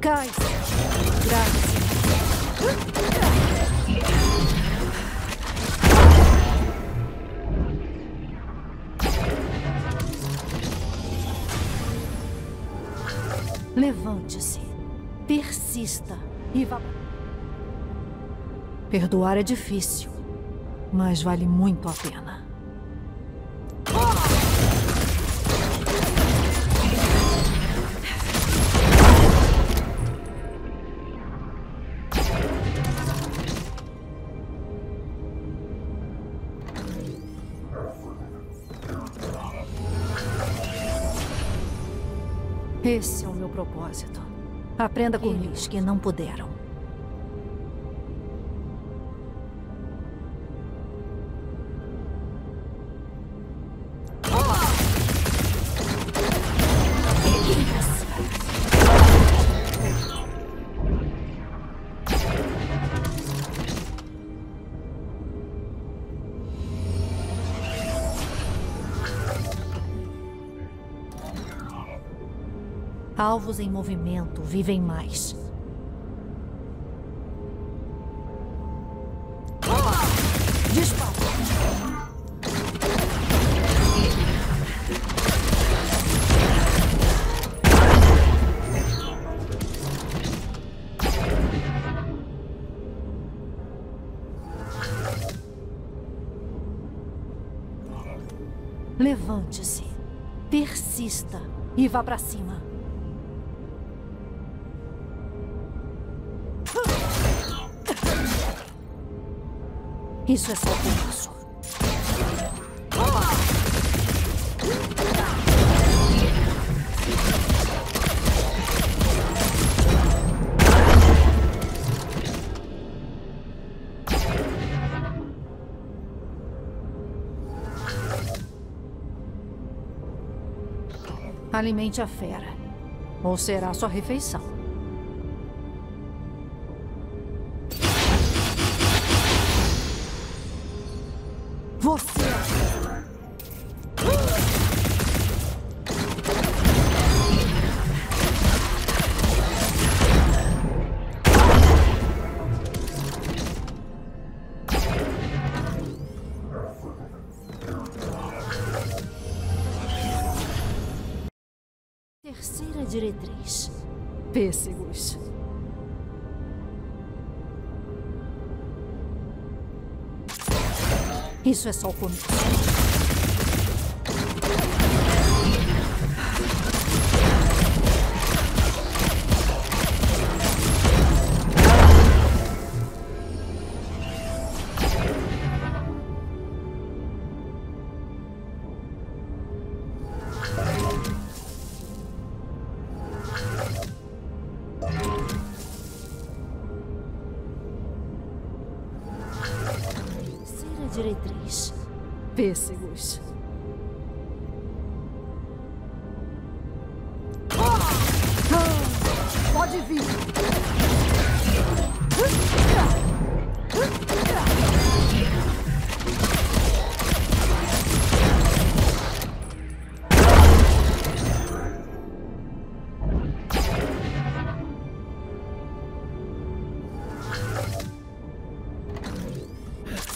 Graças. Levante-se. Persista. E vá. Perdoar é difícil, mas vale muito a pena. Esse é o meu propósito. Aprenda com eles que não puderam. Alvos em movimento vivem mais. Levante-se, persista e vá para cima. Isso é só começo. Alimente a fera. Ou será sua refeição. Você. Terceira diretriz. Pêssegos. Isso é só o começo. Diretriz. Pêssegos. Ah, Pode vir.